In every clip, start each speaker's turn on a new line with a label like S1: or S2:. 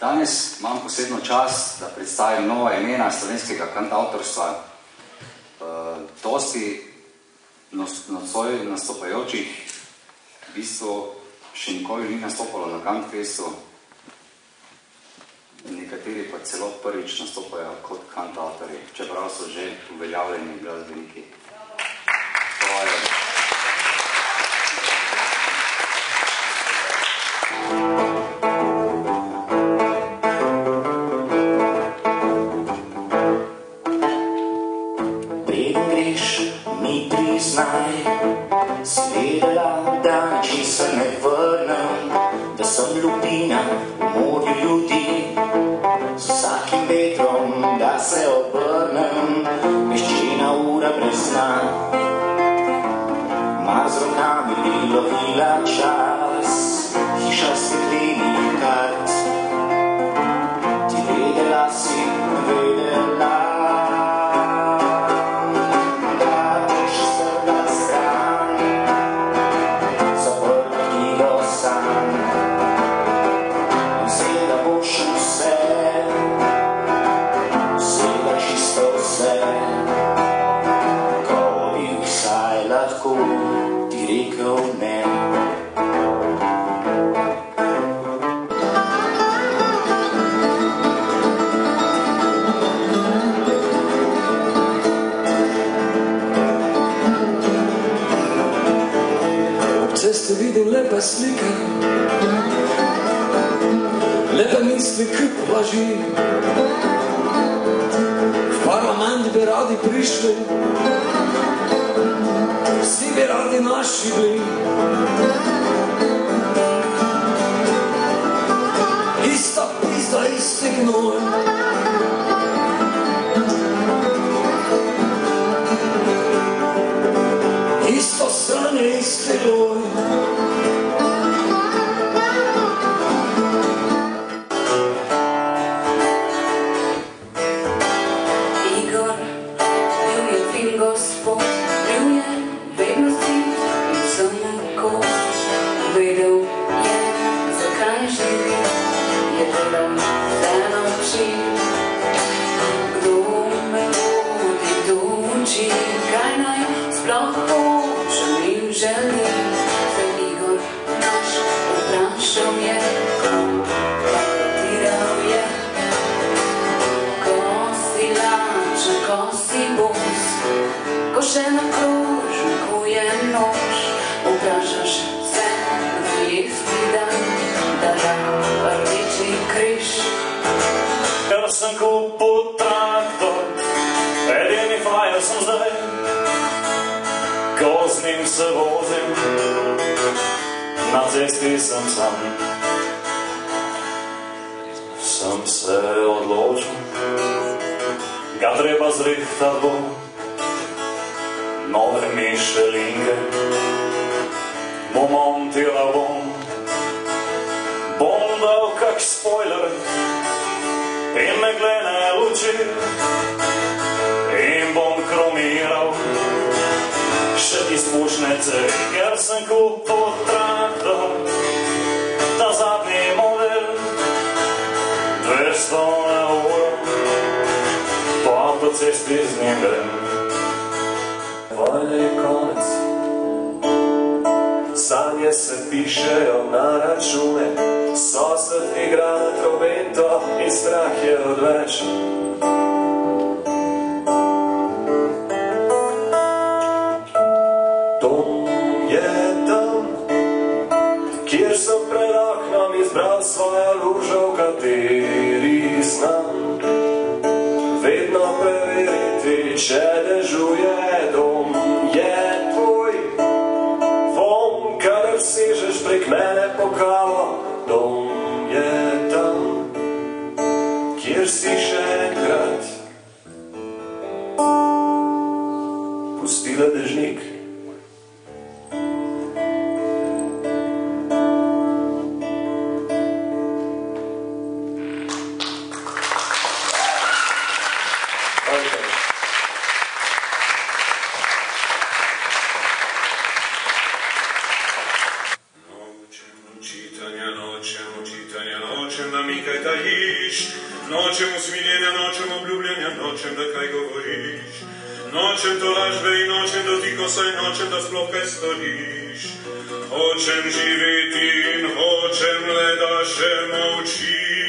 S1: Danes imam posebno čast, da predstavim nova imena slovenskega kantavtorstva. Eh, dosti nocoj nastopajočih v bistvu še nikoli ni nastopalo na Kantfestu, nekateri pa celo prvič nastopajo kot kantavtorji, čeprav so že uveljavljeni glasbeniki.
S2: znaj Zvedela, da nič se ne vrnem Da sem ljubina v morju ljudi. Z vsakim vetrom, da se obrnem Meščina ura brez zna Mar z rokami lovila čas. tako ti rekel ne.
S3: Ceste vidim lepe slike, lepe misli, kup laži. V parlament bi radi prišli, себе рады наши были.
S4: belongs, and I'm cheating.
S5: sem kupil traktor, edini frajer sem zdaj, ko z njim se vozim, na cesti sem sam. Sem se odločil, ga treba zrihtat bom, nove mišelinge, bom montiral bom, večer in bom kromiral še izpušnice, ker sem kupil traktor, ta zadnji model, 200 na uro, po avtocesti z njim grem.
S6: Veliko Knjige se pišejo na račune, sosed igra na trobento in strah je odveč. Dom je tam, kjer sem pred oknom izbral svojo lužo, v kateri znam. Vedno preveriti, če dežuje dom. Jezus prek mene pokalo, dom je tam, kjer si še
S5: nočem da mi kaj tajiš, nočem usmiljenja, nočem obljubljenja, nočem da kaj govoriš. Nočem to lažbe in nočem dotiko, saj nočem da sploh kaj storiš. Hočem živeti in hočem le da še molčiš.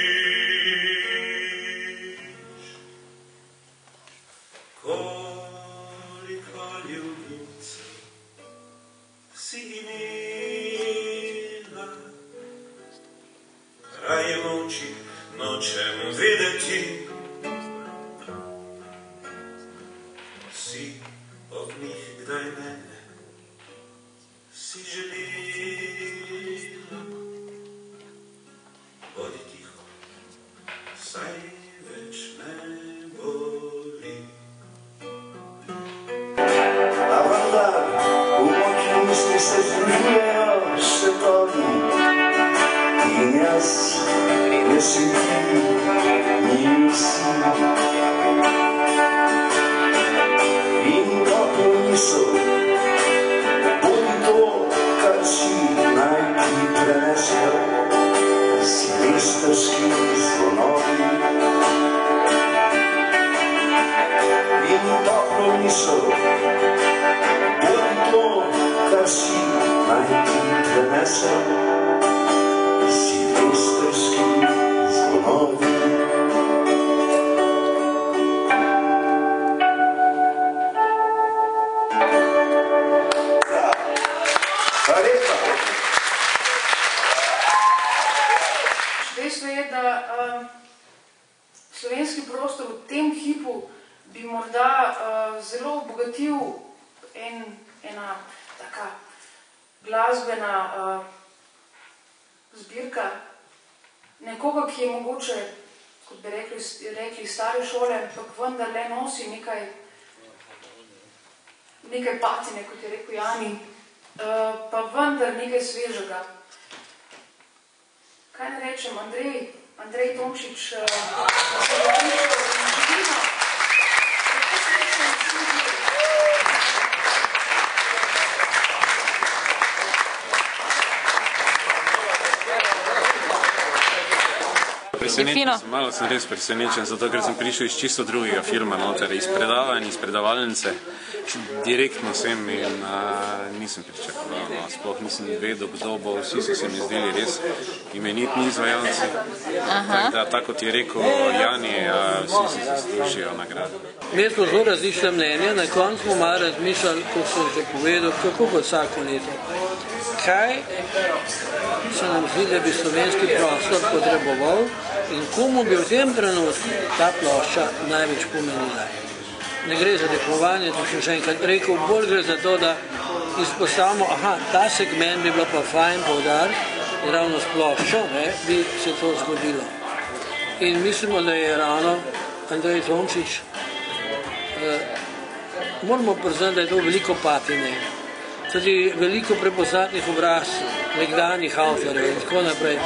S7: Ti prenesel, silvestrski zvonovi.
S8: Dejstvo je, da um, slovenski prostor v tem hipu bi morda uh, zelo obogatil en, ena taka glasbena uh, zbirka nekoga, ki je mogoče, kot bi rekli, rekli stare šole, ampak vendarle nosi nekaj, nekaj patine, kot je rekel Jani, uh, pa vendar nekaj svežega. Kaj ne rečem, Andrej, Andrej Tomšič,
S9: uh,
S10: Presenečen
S11: sem, malo sem res presenečen, zato ker sem prišel iz čisto drugega filma, noter, iz predavanj, iz predavalnice, direktno sem in a, nisem pričakoval, no, sploh nisem vedel, kdo bo, vsi so se mi zdeli res imenitni izvajalci.
S10: Tako
S11: da, tako kot je rekel Jani, a, vsi si zaslužijo nagrado.
S12: Imeli smo zelo različne mnenja, na koncu smo malo razmišljali, kot sem že povedal, kako bo vsako leto. Kaj se nam zdi, da bi slovenski prostor potreboval in komu bi v tem trenutku ta plošča največ pomenila. Ne gre za tekmovanje, to sem še enkrat rekel, bolj gre za to, da izpostavimo, aha, ta segment bi bilo pa fajn in ravno s ploščo ne, bi se to zgodilo. In mislimo, da je ravno Andrej Tomčič moramo priznati, da je to veliko patine. Tudi veliko prepoznatnih obrazcev, nekdanjih avtorjev in tako naprej.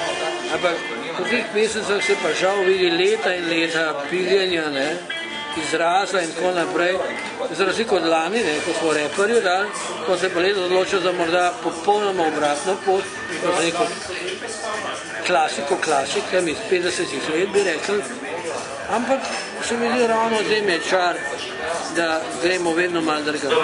S12: Ampak po teh mesecih se pa žal vidi leta in leta piljenja, ne, izraza in tako naprej. Za razliko od lani, ne, ko smo reperju dali, ko se pa leto odločil za morda popolnoma obratno pot, za neko klasiko klasike, iz 50 let bi rekli, ampak se mi zdi ravno, da je čar, da gremo vedno malo drgati.